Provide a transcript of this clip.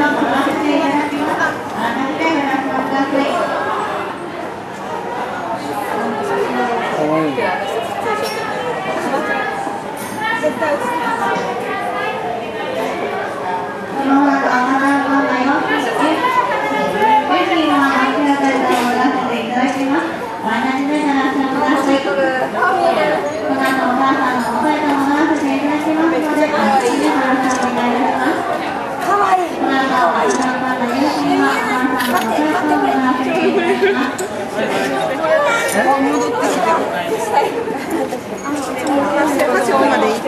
かわいい。までいい。